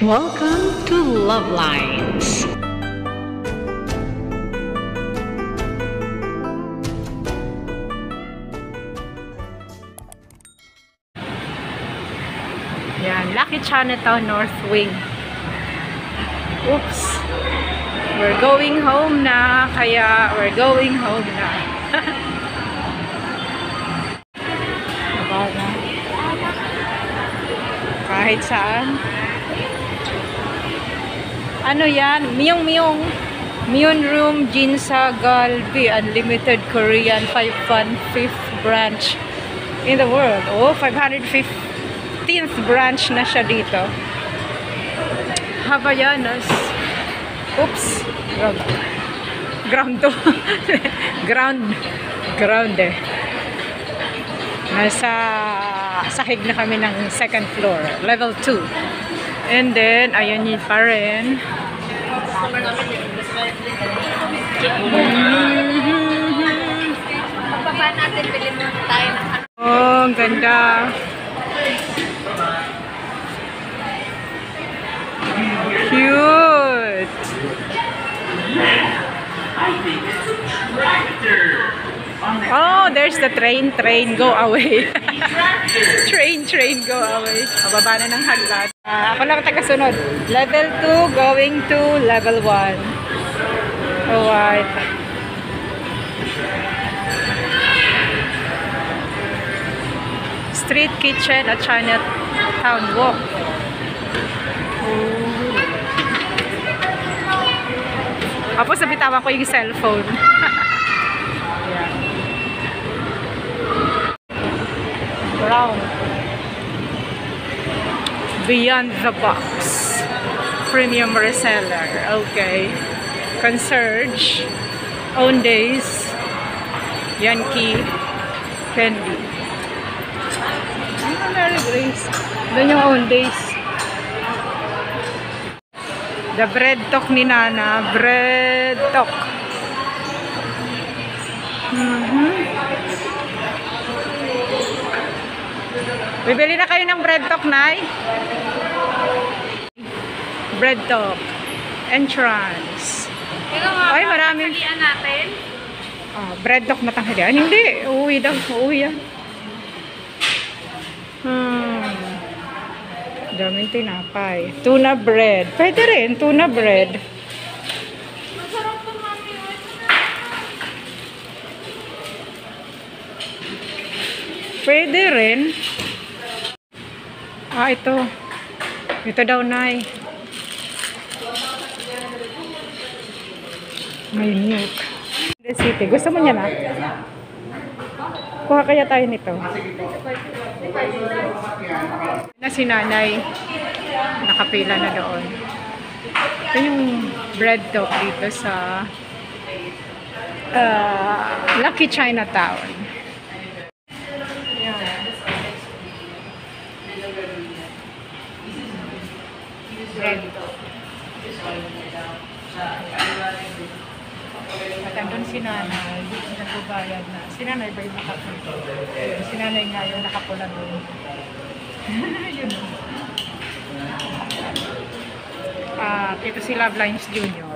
Welcome to Love Lines. Yan, Lucky Chinatown North Wing. Oops. We're going home na, kaya we're going home na. Kahit saan. Ano yan? Miyong Miyong. Miyong Room Jinsa Galbi Unlimited Korean 515th branch in the world. Oh, 515th branch na siya dito. Havayanas. Oops. Ground. Ground to. ground. Ground eh. Nasa sahig na kami ng second floor. Level 2. And then, ayun yun pa rin. Pagbaba natin, bilhin tayo ng ano. Oh, ang ganda. Cute. Oh, there's the train. Train, go away. train, train, go away. Pababa na ng hagdan. Ah, ako lang tagasunod. Level 2 going to level 1. Alright. Street kitchen at Chinatown Walk. Tapos nabitawan ko yung cellphone. Brown. Beyond the box. Premium reseller. Okay. Concierge. Own days. Yankee. Candy. Ano Mary Grace? Doon yung own days. The bread talk ni Nana. Bread talk. Mhm. Bibili na kayo ng bread talk, Nay? Bread talk. Entrance. Pero nga, Ay, maraming- natin. Ah, bread talk na tanghalian. Hindi. Uuwi daw. Uuwi yan. Hmm. Daming tinapay. Tuna bread. Pwede rin. Tuna bread. Pwede rin. Ah, ito. Ito daw, Nay. May milk. City. Gusto mo niya na? Kuha kaya tayo nito. Na si nanay. Nakapila na doon. Ito yung bread talk dito sa ah, Lucky Chinatown. At andun si nanay, nagbabayad na. Si nanay ba yung nakapula? Si nanay nga yung nakapula doon. Yun. Ah, ito si Love Lines Junior.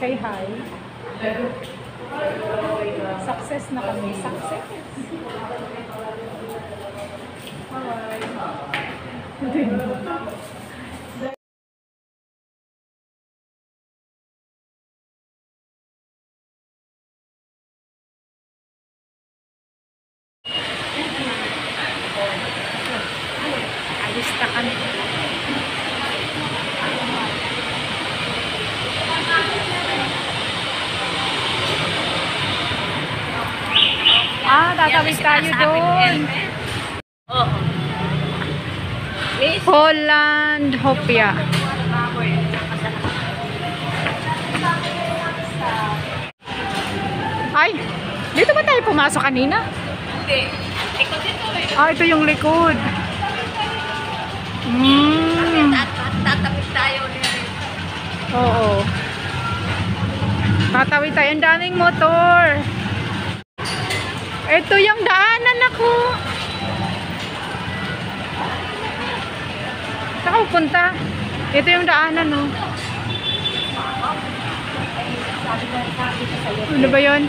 Say hi. Success na kami. Success. Hi. Alis na kami. Ah, tatawid tayo doon. Oo. Holland Hopia. Ay, dito ba tayo pumasok kanina? hindi. Ah, ito yung likod. Mm. At at tatapit tayo ulit. Oo. Tatawid tayo. Ang daming motor. Ito yung daanan ako. Saan ka pupunta? Ito yung daanan, no? Ano ba yun?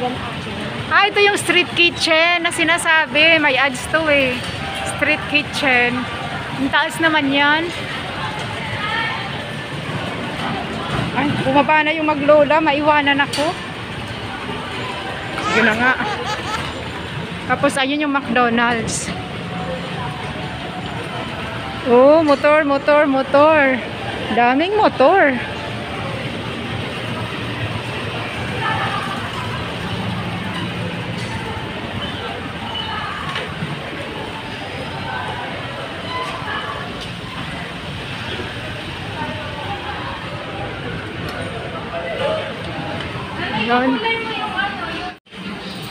Ah, ito yung street kitchen na sinasabi. May ads to eh. Street kitchen. Ang taas naman yan. Ay, bumaba na yung maglola. Maiwanan ako. Yun na nga. Tapos ayun yung McDonald's. Oh, motor, motor, motor. Daming motor. Yun.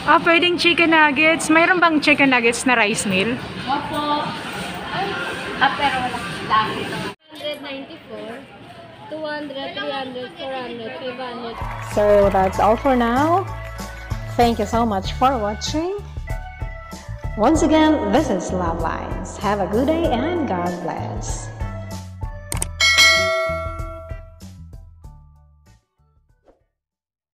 Ah, pwedeng chicken nuggets. Mayroon bang chicken nuggets na rice meal? Opo. Ah, pero wala dami. 194, 200, 300, 400, 500. So that's all for now. Thank you so much for watching. Once again, this is Love Lines. Have a good day and God bless.